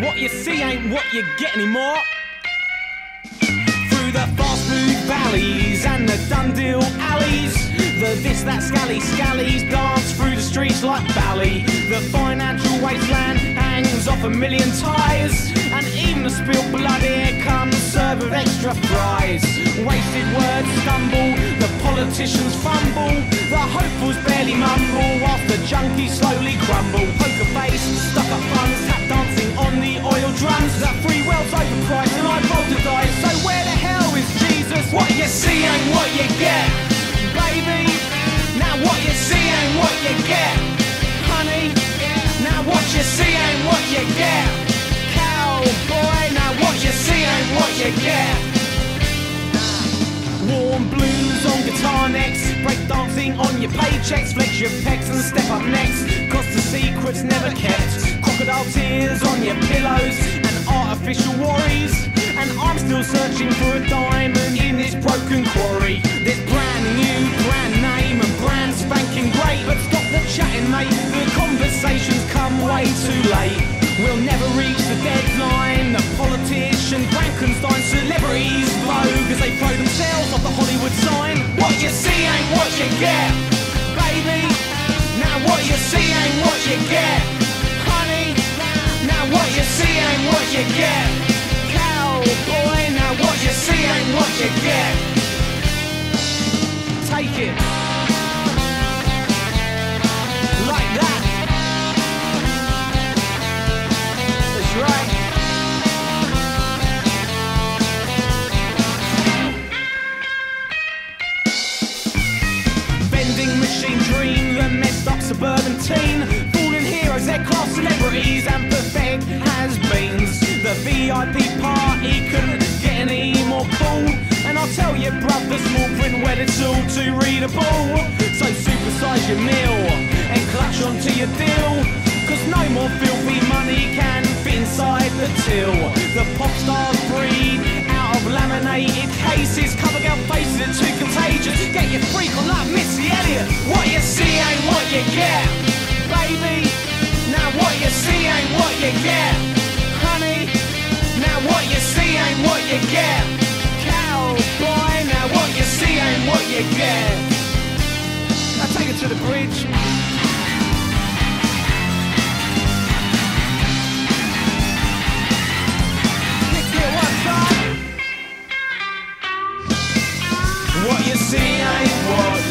What you see ain't what you get anymore. Through the fast food valleys and the Dundee alleys, the this that scally scallies dance through the streets like ballet. The financial wasteland hangs off a million ties, and even the spilled blood here comes served with extra fries. Wasted words stumble, the politicians fumble, the hopefuls barely mumble, whilst the junkies slowly crumble. You get, cowboy. Now what you see ain't what you get. Warm blues on guitar necks, break dancing on your paychecks, flex your pecs and step up next. Cause the secret's never kept. Crocodile tears on your pillows and artificial worries. And I'm still searching for a diamond in this broken quarry. This brand new brand name and brand spanking great. But stop the chatting, mate. The conversations come way too late. We'll never reach the deadline. The politicians, Frankenstein, celebrities vogue as they throw themselves off the Hollywood sign. What you see ain't what you get, baby. Now what you see ain't what you get, honey. Now what you see ain't what you get, cowboy. Now what you see ain't what you get. Take it. Dream, the messed up suburban teen. Fallen heroes, their class celebrities, and pathetic has-beens. The VIP party couldn't get any more cool. And I'll tell you, bruv, the small print, well, it's all too readable. So supersize your meal and clutch onto your deal. Cause no more filthy money can fit inside the till. The pop stars breed out of laminated cases. Cover girl faces are too contagious. Get your freak on like you get, baby. Now what you see ain't what you get, honey. Now what you see ain't what you get, cowboy. Now what you see ain't what you get. Now take it to the bridge. What you see ain't what